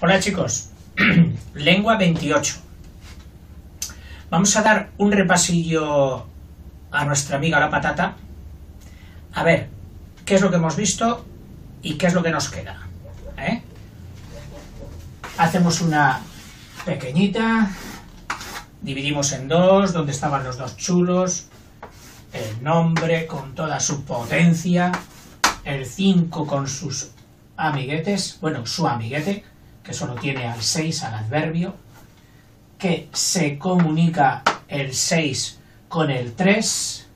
Hola chicos, lengua 28. Vamos a dar un repasillo a nuestra amiga la patata. A ver, qué es lo que hemos visto y qué es lo que nos queda. ¿eh? Hacemos una pequeñita, dividimos en dos, donde estaban los dos chulos, el nombre con toda su potencia, el 5 con sus amiguetes, bueno, su amiguete, que solo tiene al 6 al adverbio, que se comunica el 6 con el 3,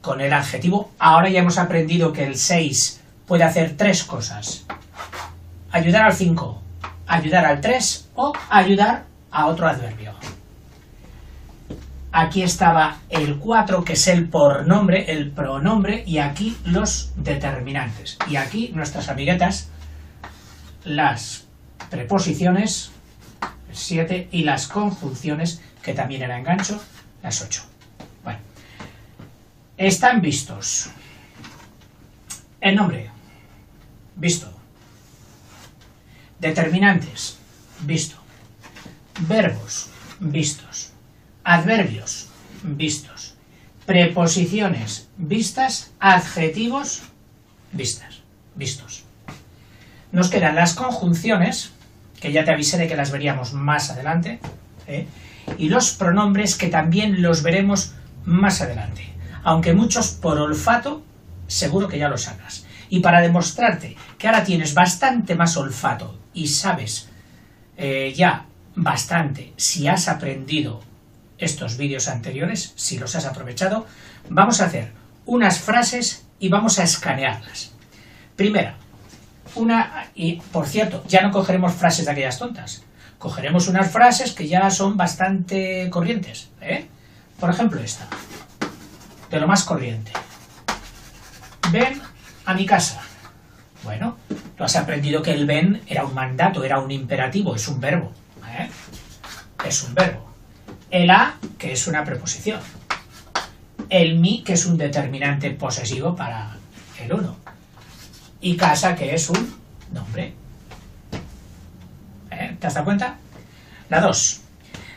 con el adjetivo. Ahora ya hemos aprendido que el 6 puede hacer tres cosas. Ayudar al 5, ayudar al 3 o ayudar a otro adverbio. Aquí estaba el 4, que es el pronombre, el pronombre, y aquí los determinantes. Y aquí nuestras amiguetas, las preposiciones, el 7, y las conjunciones, que también era engancho, las 8. Bueno, están vistos. El nombre, visto. Determinantes, visto. Verbos, vistos adverbios vistos, preposiciones vistas, adjetivos vistas, vistos. Nos quedan las conjunciones, que ya te avisé de que las veríamos más adelante, ¿eh? y los pronombres que también los veremos más adelante, aunque muchos por olfato seguro que ya lo sabrás. Y para demostrarte que ahora tienes bastante más olfato y sabes eh, ya bastante si has aprendido estos vídeos anteriores, si los has aprovechado, vamos a hacer unas frases y vamos a escanearlas. Primera, una, y por cierto, ya no cogeremos frases de aquellas tontas, cogeremos unas frases que ya son bastante corrientes. ¿eh? Por ejemplo, esta, de lo más corriente. Ven a mi casa. Bueno, tú has aprendido que el ven era un mandato, era un imperativo, es un verbo. ¿eh? Es un verbo. El a, que es una preposición. El mi, que es un determinante posesivo para el uno. Y casa, que es un nombre. ¿Eh? ¿Te has dado cuenta? La dos.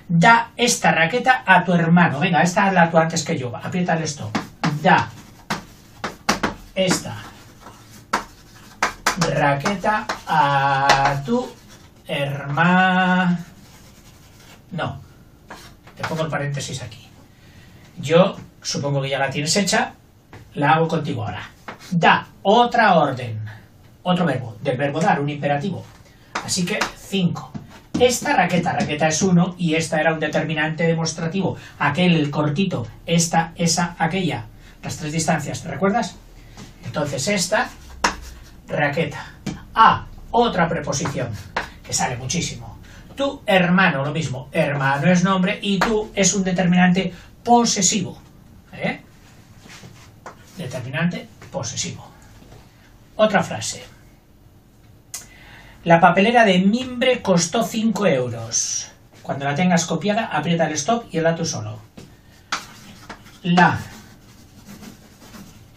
Da esta raqueta a tu hermano. Venga, esta la tú antes que yo. Aprieta el stop. Da esta raqueta a tu hermano. No. Te pongo el paréntesis aquí. Yo supongo que ya la tienes hecha, la hago contigo ahora. Da otra orden, otro verbo, del verbo dar, un imperativo. Así que 5. Esta raqueta, raqueta es 1 y esta era un determinante demostrativo. Aquel, el cortito, esta, esa, aquella. Las tres distancias, ¿te recuerdas? Entonces esta, raqueta. A, otra preposición, que sale muchísimo. Tu hermano, lo mismo. Hermano es nombre y tú es un determinante posesivo. ¿eh? Determinante posesivo. Otra frase. La papelera de mimbre costó 5 euros. Cuando la tengas copiada, aprieta el stop y el dato solo. La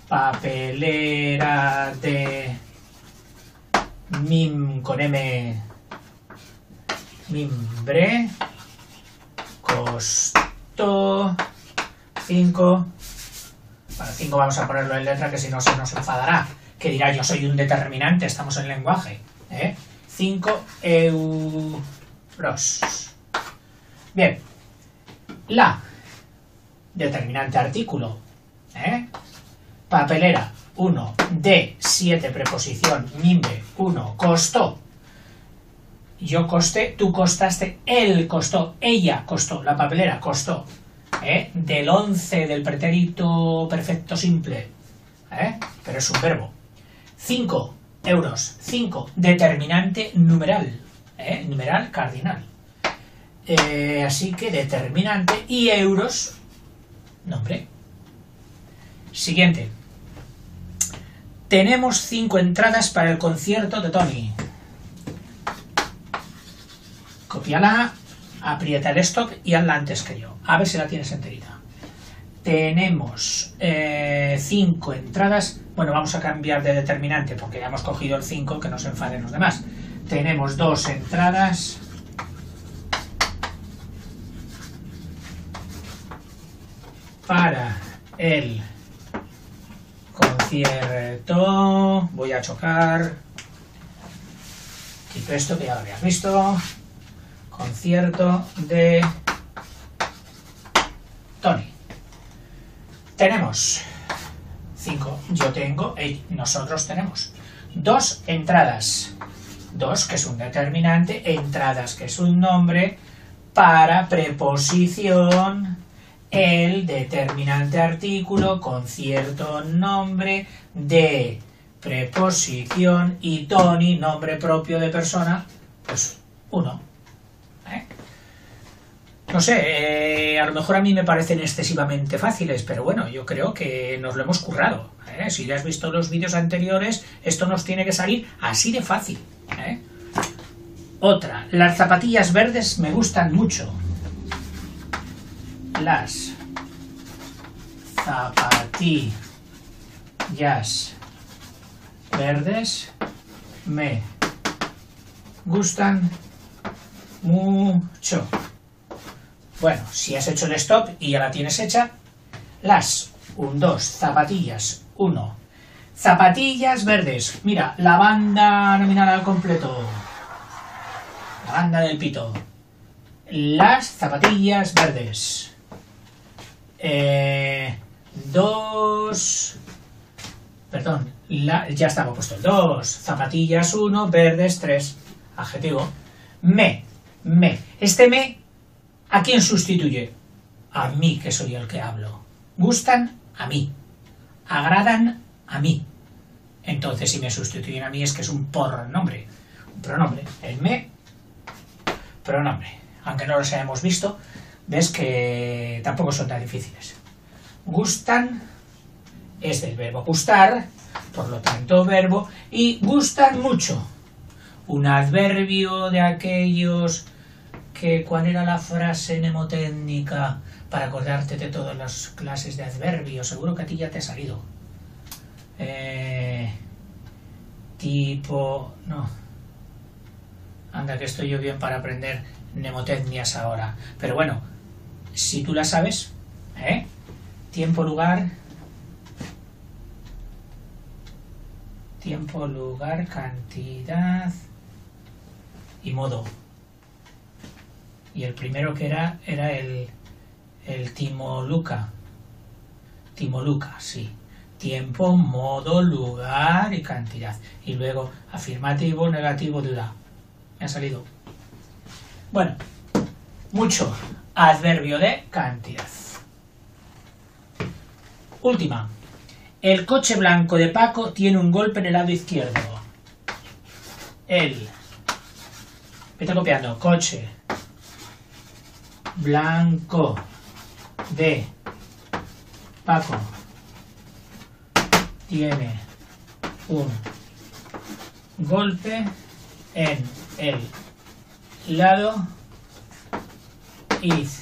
papelera de mim con M mimbre costó 5 para 5 vamos a ponerlo en letra que si no se nos enfadará que dirá yo soy un determinante estamos en lenguaje 5 ¿eh? euros bien la determinante artículo ¿eh? papelera 1 de 7 preposición mimbre 1 costó yo costé, tú costaste, él costó, ella costó, la papelera costó. ¿Eh? Del 11 del pretérito perfecto simple. ¿eh? Pero es un verbo. 5 euros. 5. Determinante numeral. ¿eh? Numeral cardinal. Eh, así que determinante y euros, nombre. Siguiente. Tenemos 5 entradas para el concierto de Tony. Copiala, aprieta el stop y hazla antes que yo. A ver si la tienes enterita. Tenemos 5 eh, entradas. Bueno, vamos a cambiar de determinante porque ya hemos cogido el 5, que no se enfaden los demás. tenemos dos entradas para el concierto. Voy a chocar. Quito esto que ya lo habías visto. Concierto de Tony. Tenemos cinco. Yo tengo, nosotros tenemos dos entradas. Dos, que es un determinante, entradas, que es un nombre, para preposición el determinante artículo con cierto nombre de preposición y Tony, nombre propio de persona, pues uno. ¿Eh? No sé, eh, a lo mejor a mí me parecen excesivamente fáciles, pero bueno, yo creo que nos lo hemos currado. ¿eh? Si ya has visto los vídeos anteriores, esto nos tiene que salir así de fácil. Otra, las zapatillas verdes me gustan mucho las zapatillas verdes me gustan mucho. Bueno, si has hecho el stop y ya la tienes hecha, las 1, 2, zapatillas, 1. Zapatillas verdes. Mira, la banda nominal al completo. La banda del pito. Las zapatillas verdes. Eh, dos... Perdón, ya estaba puesto. Dos zapatillas, uno, verdes, tres. Adjetivo. Me, me. Este me, ¿a quién sustituye? A mí, que soy el que hablo. Gustan a mí. Agradan a mí. Entonces, si me sustituyen a mí es que es un pronombre. Un pronombre. El me, pronombre. Aunque no los hayamos visto, ves que tampoco son tan difíciles. Gustan es del verbo gustar, por lo tanto verbo, y gustan mucho. Un adverbio de aquellos que, ¿cuál era la frase mnemotécnica para acordarte de todas las clases de adverbios? Seguro que a ti ya te ha salido. Eh, tipo, no. Anda, que estoy yo bien para aprender mnemotecnias ahora. Pero bueno, si tú la sabes, ¿eh? Tiempo, lugar, tiempo, lugar, cantidad y modo. Y el primero que era era el, el timoluca. Timoluca, sí. Tiempo, modo, lugar y cantidad. Y luego afirmativo, negativo, duda. Me ha salido. Bueno, mucho. Adverbio de cantidad. Última. El coche blanco de Paco tiene un golpe en el lado izquierdo. El. Vete copiando. Coche blanco de Paco tiene un golpe en el lado izquierdo.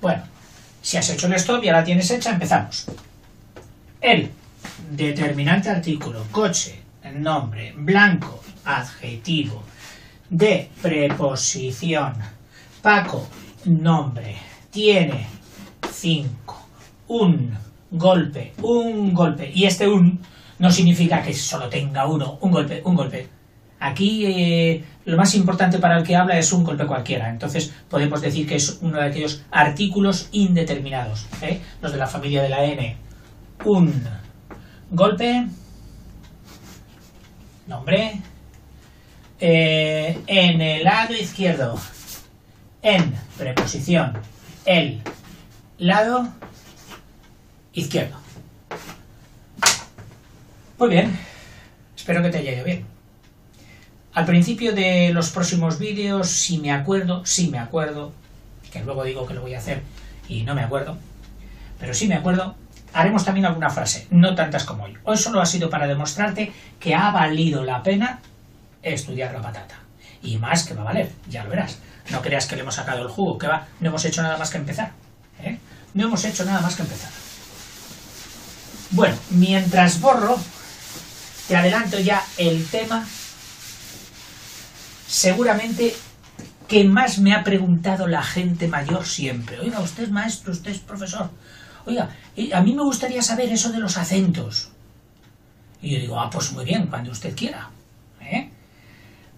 Bueno, si has hecho el stop, ya la tienes hecha, empezamos. El determinante artículo, coche, nombre, blanco, adjetivo, de preposición, Paco, nombre, tiene cinco, un golpe, un golpe, y este un no significa que solo tenga uno, un golpe, un golpe. Aquí eh, lo más importante para el que habla es un golpe cualquiera, entonces podemos decir que es uno de aquellos artículos indeterminados, ¿eh? los de la familia de la N. Un golpe, nombre, eh, en el lado izquierdo, en preposición, el lado izquierdo. Muy bien, espero que te haya ido bien. Al principio de los próximos vídeos, si me acuerdo, si me acuerdo, que luego digo que lo voy a hacer y no me acuerdo, pero si me acuerdo, haremos también alguna frase, no tantas como hoy. Hoy solo ha sido para demostrarte que ha valido la pena estudiar la patata. Y más que va a valer, ya lo verás. No creas que le hemos sacado el jugo, que va, no hemos hecho nada más que empezar. ¿eh? No hemos hecho nada más que empezar. Bueno, mientras borro, te adelanto ya el tema, seguramente que más me ha preguntado la gente mayor siempre. Oiga, usted es maestro, usted es profesor. Oiga, a mí me gustaría saber eso de los acentos. Y yo digo, ah, pues muy bien, cuando usted quiera.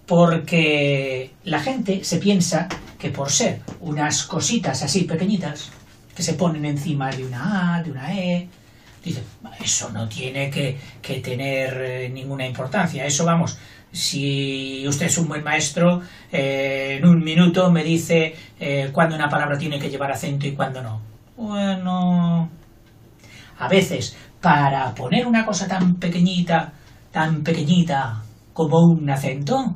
Porque la gente se piensa que por ser unas cositas así pequeñitas, que se ponen encima de una A, de una E, dice, eso no tiene que, tener eh, ninguna importancia. Eso, vamos, si usted es un buen maestro, eh, en un minuto me dice eh, cuándo una palabra tiene que llevar acento y cuándo no. Bueno, a veces, para poner una cosa tan pequeñita, tan pequeñita como un acento,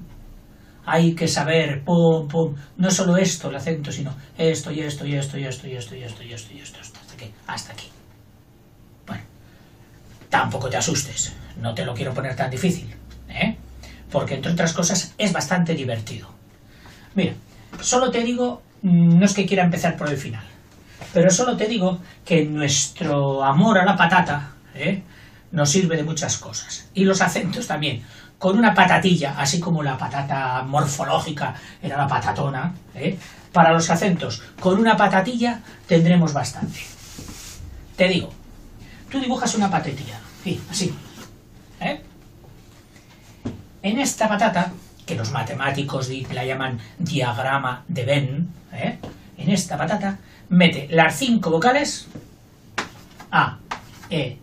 hay que saber, pum, pum, no solo esto, el acento, sino esto y esto y esto y esto y esto y esto y esto y esto, hasta aquí, hasta aquí. Bueno, tampoco te asustes, no te lo quiero poner tan difícil, ¿eh? Porque entre otras cosas es bastante divertido. Mira, solo te digo, no es que quiera empezar por el final, pero solo te digo que nuestro amor a la patata ¿eh? nos sirve de muchas cosas. Y los acentos también. Con una patatilla, así como la patata morfológica era la patatona, ¿eh? para los acentos, con una patatilla tendremos bastante. Te digo, tú dibujas una patatilla, sí, así. ¿eh? En esta patata, que los matemáticos la llaman diagrama de Venn, en esta patata mete las cinco vocales A, E,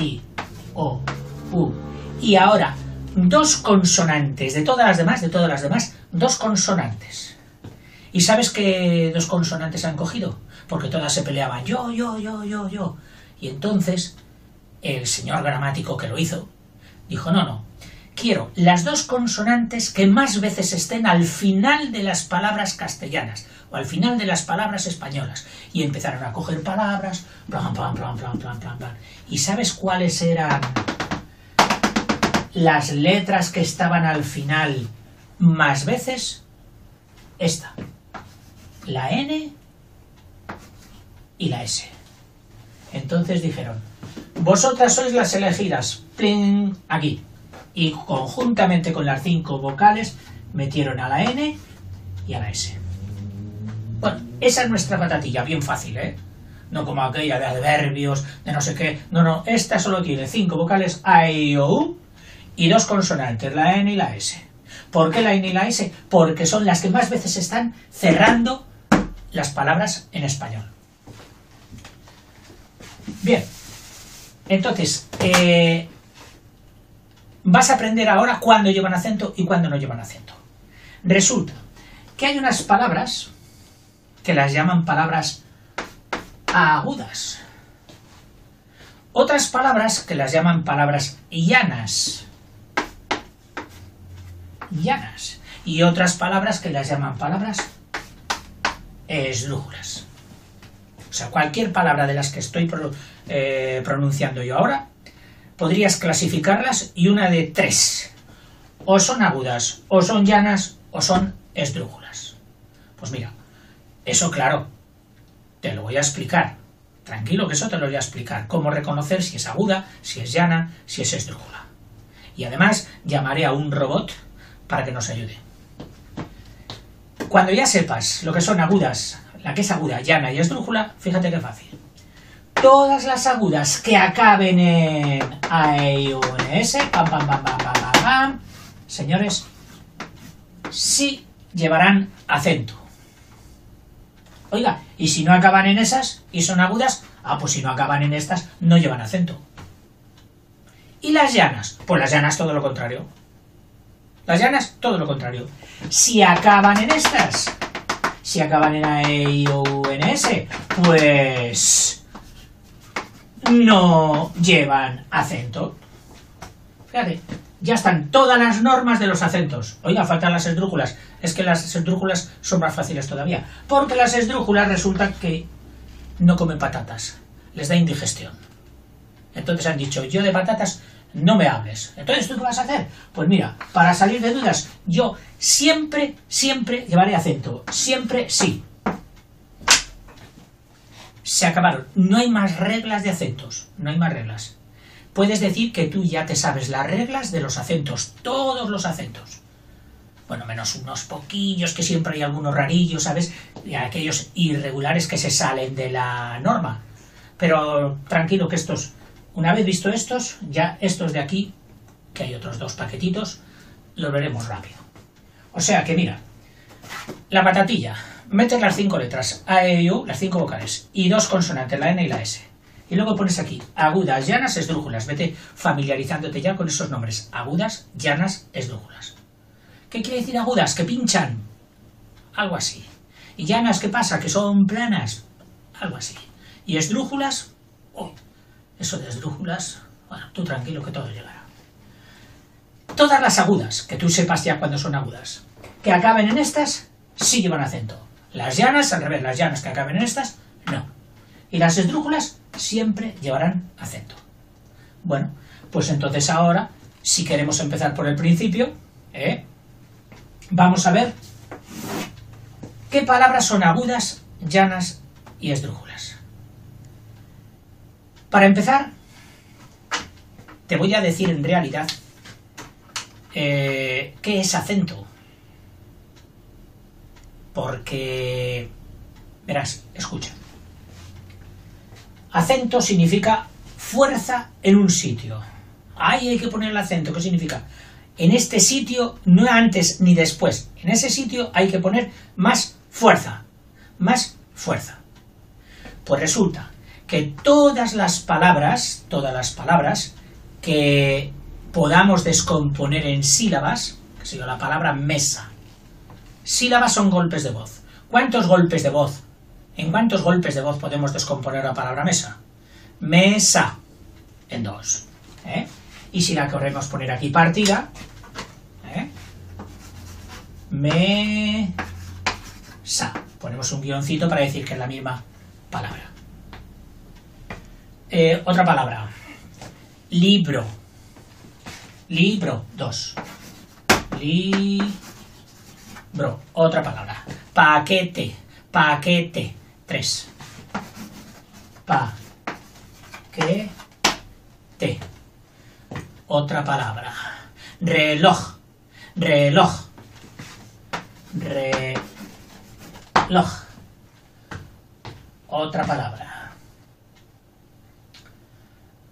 I, O, U. Y ahora, dos consonantes, de todas las demás, de todas las demás, dos consonantes. ¿Y sabes qué dos consonantes han cogido? Porque todas se peleaban yo, yo, yo, yo, yo. Y entonces el señor gramático que lo hizo dijo, no, no, quiero las dos consonantes que más veces estén al final de las palabras castellanas o al final de las palabras españolas. Y empezaron a coger palabras, plan, plan, plan, plan, plan, plan. ¿Y sabes cuáles eran las letras que estaban al final más veces? Esta. La N y la S. Entonces dijeron, vosotras sois las elegidas, plin, aquí. Y conjuntamente con las cinco vocales metieron a la N y a la S. Bueno, esa es nuestra patatilla, bien fácil, ¿eh? No como aquella de adverbios, de no sé qué. No, no, esta solo tiene cinco vocales A, I, O, U y dos consonantes, la N y la S. ¿Por qué la N y la S? Porque son las que más veces están cerrando las palabras en español. Bien, entonces, eh, vas a aprender ahora cuándo llevan acento y cuándo no llevan acento. Resulta que hay unas palabras que las llaman palabras agudas. Otras palabras que las llaman palabras llanas. Llanas. Y otras palabras que las llaman palabras esdrújulas. O sea, cualquier palabra de las que estoy eh, pronunciando yo ahora, podrías clasificarlas y una de tres. O son agudas, o son llanas, o son esdrújulas. Pues mira, eso, claro, te lo voy a explicar. Tranquilo que eso te lo voy a explicar. Cómo reconocer si es aguda, si es llana, si es esdrújula. Y además llamaré a un robot para que nos ayude. Cuando ya sepas lo que son agudas, la que es aguda, llana y esdrújula, fíjate qué fácil. Todas las agudas que acaben en A, E, U, N, S, pam, pam, pam, pam, pam, pam, pam, señores, sí llevarán acento. Oiga, y si no acaban en esas y son agudas, ah, pues si no acaban en estas, no llevan acento. ¿Y las llanas? Pues las llanas todo lo contrario. Las llanas todo lo contrario. Si acaban en estas, si acaban en A, E, I, O, U, N, S, pues no llevan acento. Fíjate, ya están todas las normas de los acentos. Oiga, faltan las esdrújulas. Es que las esdrújulas son más fáciles todavía. Porque las esdrújulas resulta que no comen patatas. Les da indigestión. Entonces han dicho, yo de patatas no me hables. Entonces, ¿tú qué vas a hacer? Pues mira, para salir de dudas, yo siempre, siempre llevaré acento. Siempre sí. Se acabaron. No hay más reglas de acentos. No hay más reglas. puedes decir que tú ya te sabes las reglas de los acentos, todos los acentos. Bueno, menos unos poquillos, que siempre hay algunos rarillos, ¿sabes? Y aquellos irregulares que se salen de la norma. Pero tranquilo que estos, una vez visto estos, ya estos de aquí, que hay otros dos paquetitos, los veremos rápido. O sea que mira, la patatilla, metes las cinco letras, A, E, U, las cinco vocales, y dos consonantes, la N y la S. Y luego pones aquí, agudas, llanas, esdrújulas. Vete familiarizándote ya con esos nombres. Agudas, llanas, esdrújulas. ¿Qué quiere decir agudas? Que pinchan. Algo así. Y llanas, ¿qué pasa? Que son planas. Algo así. Y esdrújulas, oh, eso de esdrújulas, bueno, tú tranquilo que todo llegará. Todas las agudas, que tú sepas ya cuándo son agudas, que acaben en estas, sí llevan acento. Las llanas, al revés, las llanas que acaben en estas, no. Y las esdrújulas siempre llevarán acento. Bueno, pues entonces ahora, si queremos empezar por el principio, ¿eh? vamos a ver qué palabras son agudas, llanas y esdrújulas. Para empezar, te voy a decir en realidad eh, qué es acento. Porque, verás, escucha. Acento significa fuerza en un sitio. Ahí hay que poner el acento. ¿Qué significa? En este sitio, no antes ni después. En ese sitio hay que poner más fuerza. Más fuerza. Pues resulta que todas las palabras, todas las palabras que podamos descomponer en sílabas, que sería la palabra mesa. Sílabas son golpes de voz. ¿Cuántos golpes de voz ¿En cuántos golpes de voz podemos descomponer la palabra mesa? Mesa. En dos. ¿eh? Y si la queremos poner aquí partida, ¿eh? mesa. Ponemos un guioncito para decir que es la misma palabra. Eh, otra palabra. Libro. Libro. Dos. Libro. Otra palabra. Paquete. Paquete. 3. Pa. Que. Te. Otra palabra. Reloj. Reloj. Reloj. Otra palabra.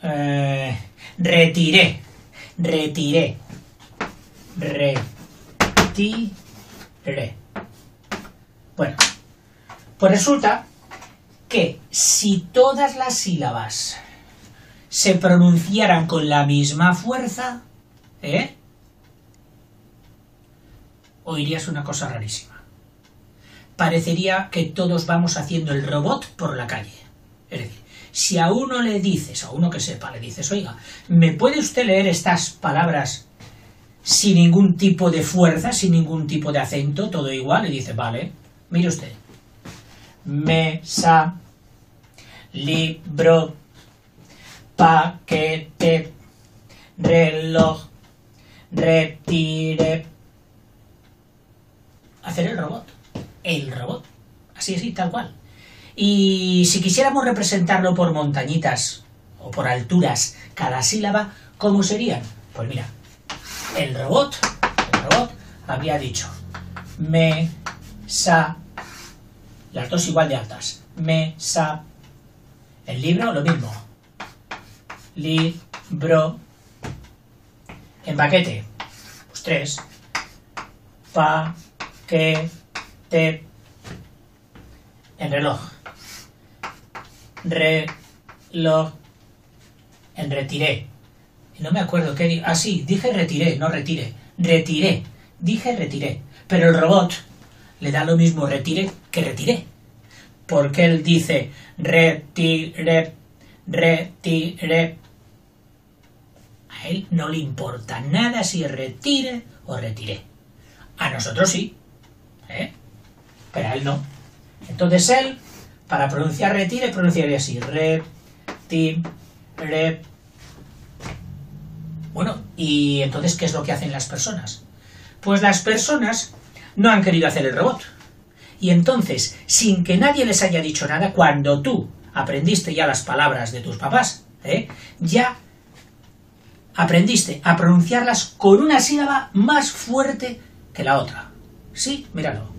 Eh, retiré. Retiré. Retiré. Bueno, pues resulta que si todas las sílabas se pronunciaran con la misma fuerza, ¿eh? oirías una cosa rarísima. Parecería que todos vamos haciendo el robot por la calle. Si a uno le dices, a uno que sepa, le dices, oiga, ¿me puede usted leer estas palabras sin ningún tipo de fuerza, sin ningún tipo de acento, todo igual? Y dice, vale, mire usted, mesa, libro, paquete, reloj, retire. Hacer el robot. El robot. Así, así, tal cual. Y si quisiéramos representarlo por montañitas o por alturas, cada sílaba, ¿cómo serían? Pues mira, el robot, el robot había dicho me, sa, las dos igual de altas. Me, sa. El libro, lo mismo. Libro. En paquete, pues tres. Pa, que, te. En reloj. Reloj. En retiré. No me acuerdo qué. Ah, sí, dije retiré, no retire. Retiré. Dije retiré. Pero el robot le da lo mismo retire que retire. Porque él dice retire, retire. A él no le importa nada si retire o retire. A nosotros sí. ¿eh? Pero a él no. Entonces él, para pronunciar retire, pronunciaría así. Retire. Bueno, ¿y entonces qué es lo que hacen las personas? Pues las personas no han querido hacer el robot. Y entonces, sin que nadie les haya dicho nada, cuando tú aprendiste ya las palabras de tus papás, ¿eh? ya aprendiste a pronunciarlas con una sílaba más fuerte que la otra. Sí, míralo.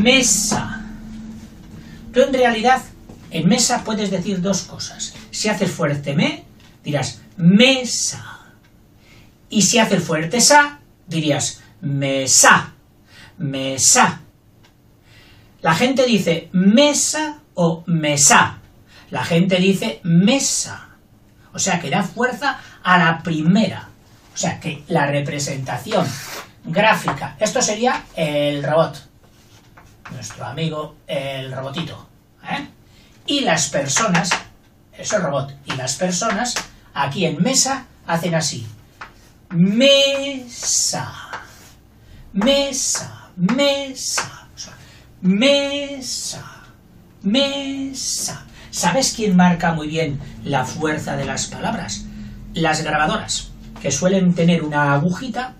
Mesa. Tú en realidad en mesa puedes decir dos cosas. Si haces fuerte me, dirás mesa. Y si haces fuerte sa, dirías mesa. Mesa. La gente dice mesa o mesa. La gente dice mesa. O sea que da fuerza a la primera. O sea que la representación gráfica. Esto sería el robot. Nuestro amigo el robotito. ¿eh? Y las personas, eso es robot, y las personas aquí en mesa hacen así. Mesa. Mesa. Mesa. mesa. Mesa. ¿Sabes quién marca muy bien la fuerza de las palabras? Las grabadoras, que suelen tener una agujita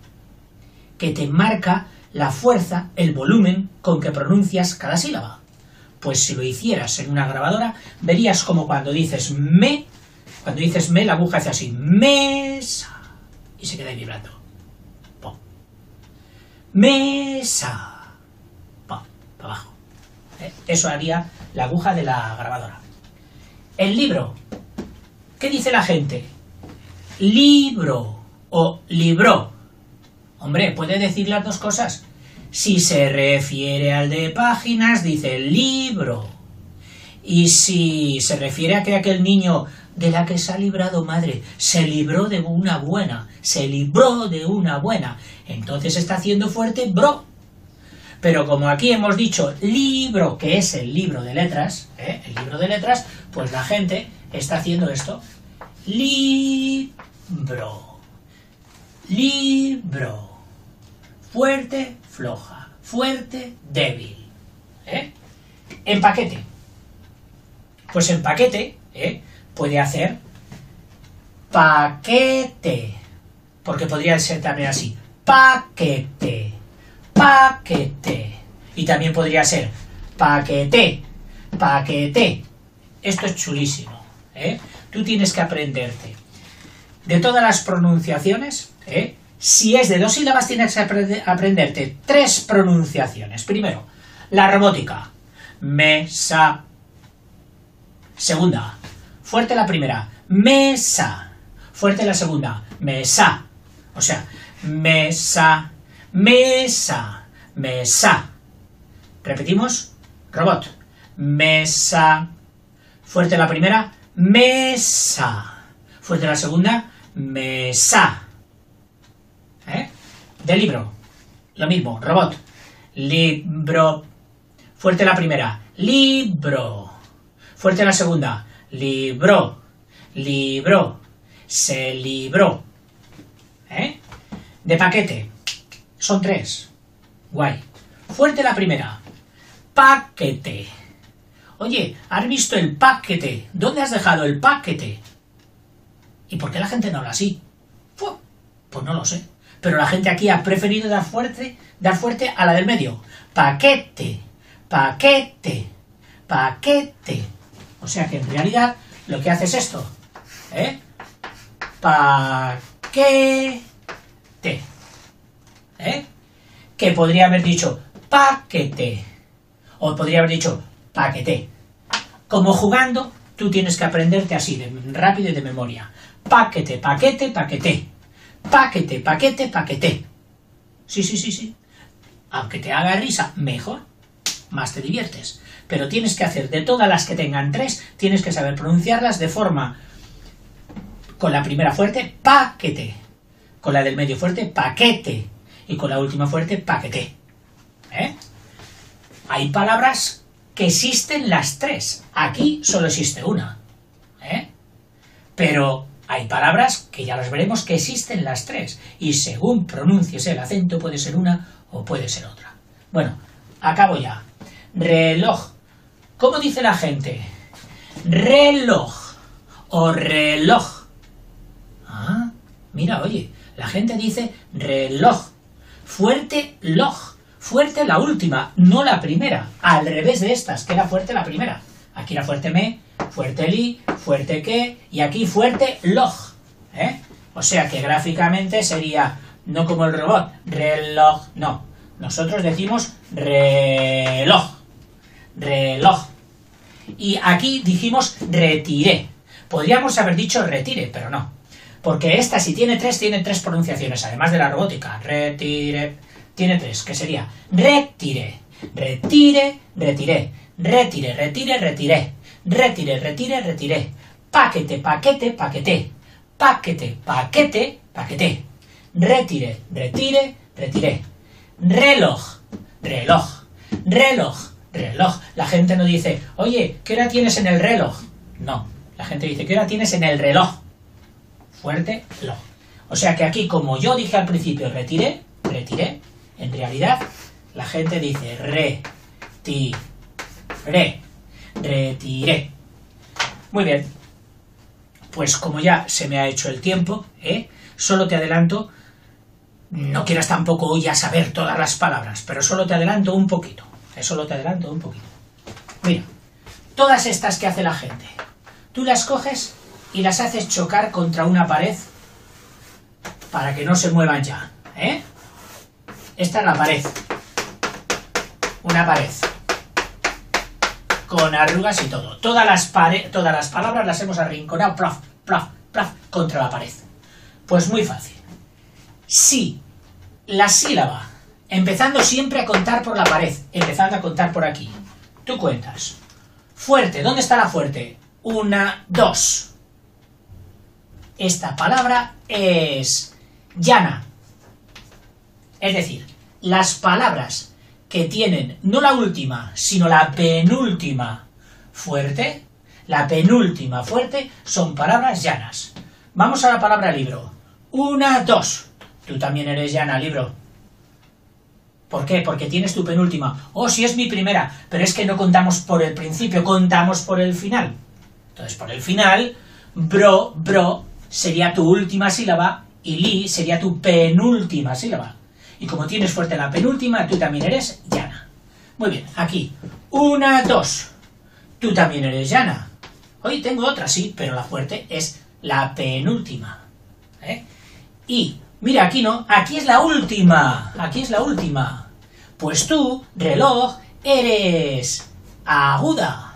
que te marca la fuerza, el volumen con que pronuncias cada sílaba. Pues si lo hicieras en una grabadora, verías como cuando dices me, cuando dices me, la aguja hace así, mesa, y se queda vibrando. Mesa. para abajo. ¿Eh? Eso haría la aguja de la grabadora. El libro. ¿Qué dice la gente? Libro o libro. Hombre, puede decir las dos cosas. Si se refiere al de páginas, dice libro. Y si se refiere a que aquel niño de la que se ha librado madre se libró de una buena, se libró de una buena, entonces está haciendo fuerte bro. Pero como aquí hemos dicho libro, que es el libro de letras, ¿eh? el libro de letras, pues la gente está haciendo esto. Libro. Libro. Fuerte, floja. Fuerte, débil. ¿eh? En paquete. Pues en paquete ¿eh? puede hacer paquete. Porque podría ser también así. Paquete paquete. Y también podría ser paquete, paquete. Esto es chulísimo. ¿eh? Tú tienes que aprenderte. De todas las pronunciaciones, ¿eh? Si es de dos sílabas, tienes que aprenderte tres pronunciaciones. Primero, la robótica. Mesa. Segunda, fuerte la primera. Mesa. Fuerte la segunda. Mesa. O sea, mesa, Mesa. Mesa. Repetimos. Robot. Mesa. Fuerte la primera. Mesa. Fuerte la segunda. Mesa. ¿Eh? De libro. Lo mismo. Robot. Libro. Fuerte la primera. Libro. Fuerte la segunda. Libro. Libro. Se libró. ¿Eh? De paquete. Son tres. Guay. Fuerte la primera. Paquete. Oye, ¿has visto el paquete? ¿Dónde has dejado el paquete? ¿Y por qué la gente no habla así? Pues no lo sé. Pero la gente aquí ha preferido dar fuerte, dar fuerte a la del medio. Paquete, paquete, paquete. O sea que en realidad lo que hace es esto. ¿Eh? Paquete. ¿eh? que podría haber dicho paquete o podría haber dicho paquete. Como jugando, tú tienes que aprenderte así, de rápido y de memoria. Paquete, paquete, paquete. Paquete, paquete, paquete. Sí, sí, sí, sí. Aunque te haga risa, mejor. Más te diviertes. Pero tienes que hacer de todas las que tengan tres, tienes que saber pronunciarlas de forma con la primera fuerte, paquete. Con la del medio fuerte, paquete y con la última fuerte, paquete. ¿Eh? Hay palabras que existen las tres. Aquí solo existe una. ¿Eh? Pero hay palabras que ya las veremos que existen las tres. Y según pronuncies el acento puede ser una o puede ser otra. Bueno, acabo ya. Reloj. ¿Cómo dice la gente? Reloj o reloj. Ah, mira, oye, la gente dice reloj fuerte log. Fuerte la última, no la primera. Al revés de estas, que era fuerte la primera. Aquí era fuerte me, fuerte li, fuerte que, y aquí fuerte log. O sea que gráficamente sería no como el robot, reloj, no. Nosotros decimos reloj, reloj. Y aquí dijimos retiré. Podríamos haber dicho retire, pero no. Porque esta, si tiene tres, tiene tres pronunciaciones, además de la robótica. Retire, tiene tres, que sería retire, retire, retire, retire, retire, retire, retire, retire, retire, paquete, paquete, paquete, paquete, paquete, paquete, retire, retire, retire, reloj, reloj, reloj, reloj. La gente no dice, oye, ¿qué hora tienes en el reloj? No, la gente dice, ¿qué hora tienes en el reloj? Fuerte, lo. O sea que aquí, como yo dije al principio, retiré, retiré, en realidad la gente dice re, ti, re, retiré. Muy bien. Pues como ya se me ha hecho el tiempo, ¿eh? solo te adelanto, no quieras tampoco ya saber todas las palabras, pero solo te adelanto un poquito. ¿eh? Solo te adelanto un poquito. Mira, todas estas que hace la gente, tú las coges y las haces chocar contra una pared para que no se muevan ya. ¿eh? Esta es la pared. Una pared. Con arrugas y todo. Todas las, todas las palabras las hemos arrinconado, plaf, plaf, plaf, contra la pared. Pues muy fácil. Si la sílaba, empezando siempre a contar por la pared, empezando a contar por aquí, tú cuentas. Fuerte, ¿dónde está la fuerte? Una, dos. Esta palabra es llana. Es decir, las palabras que tienen no la última, sino la penúltima fuerte, la penúltima fuerte, son palabras llanas. Vamos a la palabra libro. Una, dos. Tú también eres llana, libro. ¿Por qué? Porque tienes tu penúltima. Oh, si es mi primera, pero es que no contamos por el principio, contamos por el final. Entonces, por el final, bro, bro, sería tu última sílaba y li sería tu penúltima sílaba. Y como tienes fuerte la penúltima, tú también eres llana. Muy bien, aquí. Una, dos. Tú también eres llana. Hoy tengo otra, sí, pero la fuerte es la penúltima. ¿eh? Y, mira, aquí no, aquí es la última. Aquí es la última. Pues tú, reloj, eres aguda.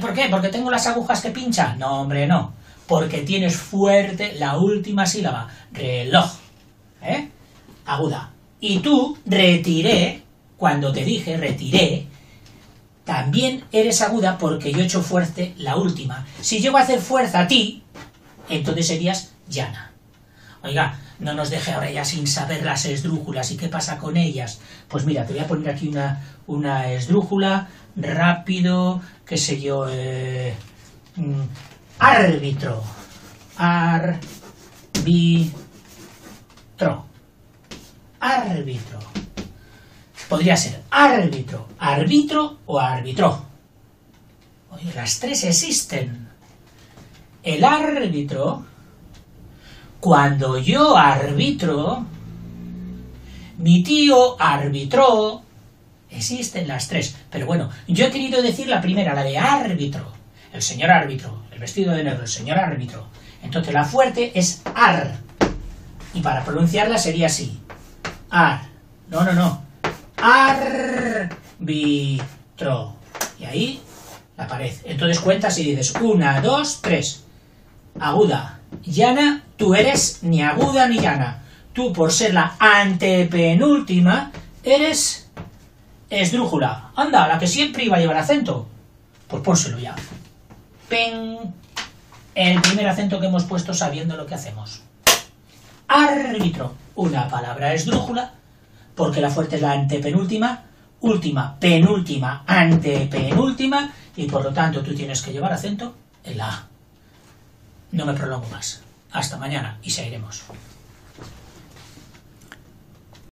¿Por qué? ¿Porque tengo las agujas que pinchan? No, hombre, no porque tienes fuerte la última sílaba, reloj, ¿eh? Aguda. Y tú, retiré, cuando te dije retiré, también eres aguda porque yo he hecho fuerte la última. Si llego a hacer fuerza a ti, entonces serías llana. Oiga, no nos deje ahora ya sin saber las esdrújulas y qué pasa con ellas. Pues mira, te voy a poner aquí una, una esdrújula, rápido, qué sé yo, eh, mm, árbitro. Árbitro. Árbitro. Podría ser árbitro, árbitro o árbitro. Oye, las tres existen. El árbitro, cuando yo arbitro, mi tío arbitró, existen las tres. Pero bueno, yo he querido decir la primera, la de árbitro. El señor árbitro, vestido de negro, el señor árbitro. Entonces la fuerte es ar. Y para pronunciarla sería así. Ar. No, no, no. Arbitro. Y ahí la pared. Entonces cuentas y dices una, dos, tres. Aguda. Llana, tú eres ni aguda ni llana. Tú, por ser la antepenúltima, eres esdrújula. Anda, la que siempre iba a llevar acento. Pues pónselo ya. ¡Pen! El primer acento que hemos puesto sabiendo lo que hacemos. Árbitro. Una palabra esdrújula, porque la fuerte es la antepenúltima, última, penúltima, antepenúltima, y por lo tanto tú tienes que llevar acento en la A. No me prolongo más. Hasta mañana y seguiremos.